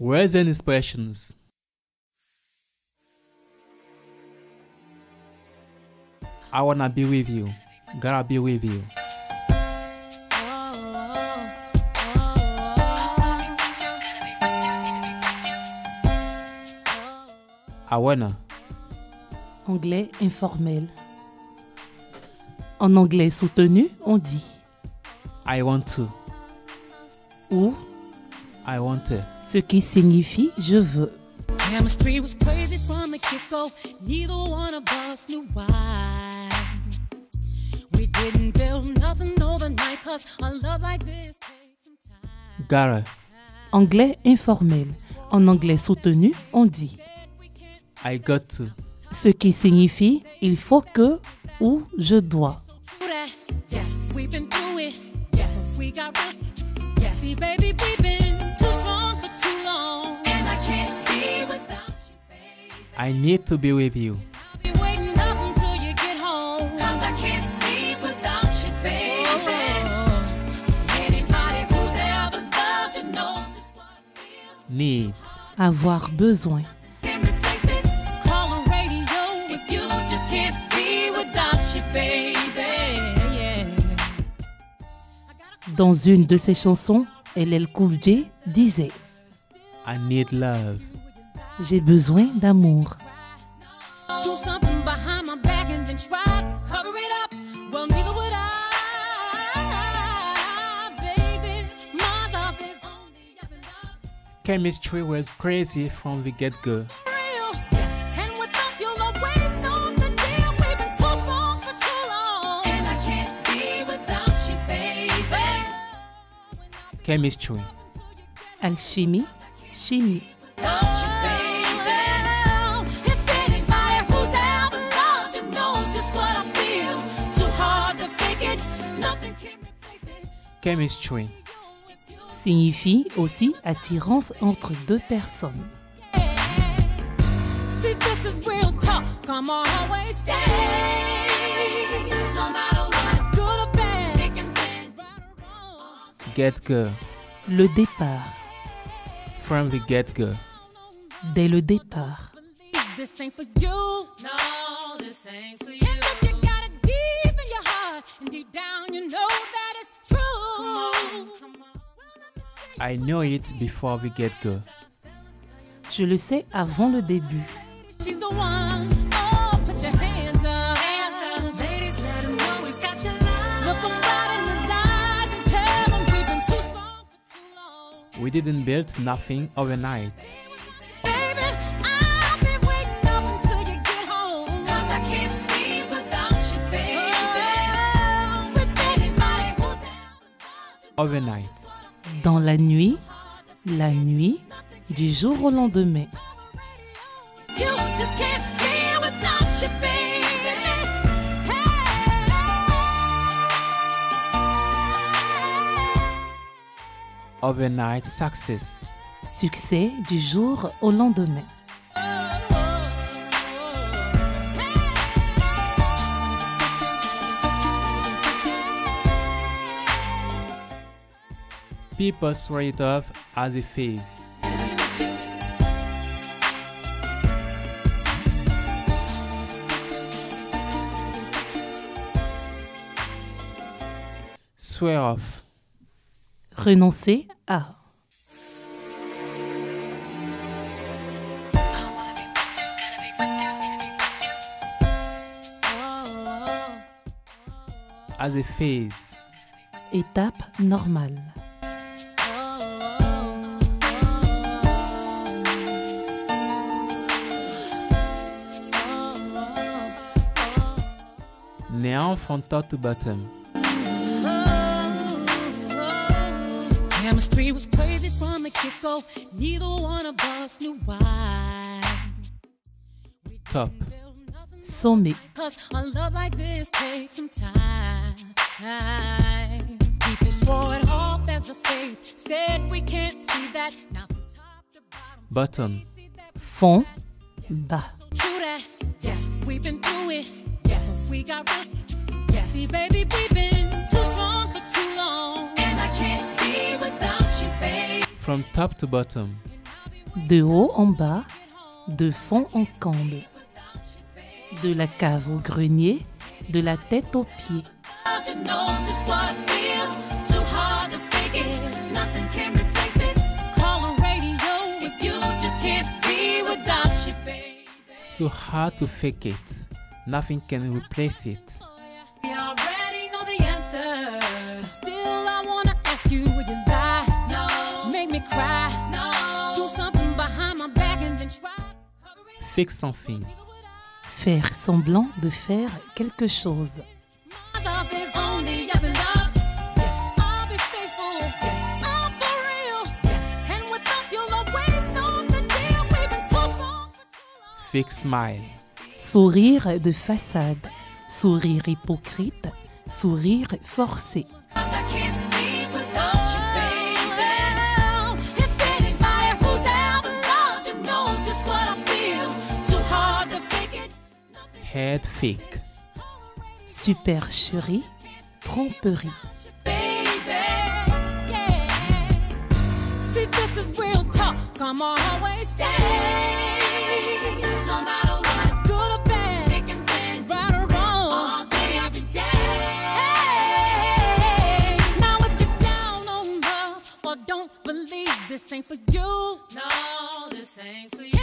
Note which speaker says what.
Speaker 1: Words and expressions. I wanna be with you. Gotta be with you. I wanna.
Speaker 2: Anglais informel. En anglais soutenu, on dit
Speaker 1: I want to.
Speaker 2: ou,
Speaker 1: I want to.
Speaker 2: ce qui signifie je veux.
Speaker 3: Chemistry was crazy from the get-go. Neither one of us knew why. We didn't build nothing overnight, cause a love like this takes some time.
Speaker 1: Gotta.
Speaker 2: Anglais informel. En anglais soutenu, on dit
Speaker 1: I got to.
Speaker 2: ce qui signifie il faut que ou je dois.
Speaker 3: If you just can't be without you, baby. Yeah.
Speaker 2: Dans une de ses chansons, LL Cool J disait
Speaker 1: I need love.
Speaker 2: J'ai besoin d'amour.
Speaker 3: Do something behind my back and then try to cover it up. Well, neither would I, baby. My love is only up and up.
Speaker 1: Chemistry was crazy from the get go.
Speaker 3: real. And
Speaker 1: Chemistry.
Speaker 2: Signifie aussi attirance entre deux personnes.
Speaker 3: See, this is real talk. Come on, always stay. No matter what, good or bad, thick and thin, right or wrong.
Speaker 1: Get go.
Speaker 2: Le départ.
Speaker 1: From the get go.
Speaker 2: Dès le départ.
Speaker 1: I know it before we get go.
Speaker 2: Je le sais avant le début.
Speaker 3: She's the one. Oh, put your hands up. Hands up. Ladies, let him know he's got your love. Look him right in his eyes and tell him we've been too strong for too long.
Speaker 1: We didn't build nothing overnight.
Speaker 3: Baby, I'll be waiting up until you get home. Cause I can't sleep without you, baby. Oh. with anybody who's ever
Speaker 1: Overnight.
Speaker 2: Dans la nuit, la nuit, du jour au lendemain.
Speaker 3: You just can't be without you, baby.
Speaker 1: Overnight success.
Speaker 2: Succès du jour au lendemain.
Speaker 1: People swear it off as a phase. Swear off.
Speaker 2: Renoncer à.
Speaker 1: As a phase.
Speaker 2: Étape normale.
Speaker 1: Néant from top to bottom.
Speaker 3: Chemistry was crazy from the get go. Neither one of us knew why.
Speaker 1: Top.
Speaker 2: Sommet.
Speaker 3: Cause a love like this takes some time. People swore it off as a phase. Said we can't see that. Now from top to bottom.
Speaker 1: Bottom.
Speaker 2: Fond. Bas.
Speaker 3: True that, yeah. We've been through it, yeah. But we got root, yeah. See, baby, we've been too strong for too long. And I can't be without you, babe.
Speaker 1: From top to bottom.
Speaker 2: De haut en bas, de fond en comble. De la cave au grenier, de la tête aux pieds.
Speaker 3: Too hard to fake it. Nothing can replace it.
Speaker 1: Fake it. Nothing can replace it.
Speaker 3: We already know the answer. But still, I wanna ask you, would you lie? No. Make me cry? No. Do something behind my back and then try.
Speaker 1: Fake something.
Speaker 2: Faire semblant de faire quelque chose.
Speaker 3: My love is only other love. I'll be faithful. I'm for real. And with us, you'll always know the deal. We've been too strong for too long.
Speaker 1: Fake smile.
Speaker 2: Sourire de façade. Sourire hypocrite. Sourire forcé.
Speaker 1: Head fake.
Speaker 2: Supercherie. Tromperie.
Speaker 3: this is real talk. Come on, always stay. No matter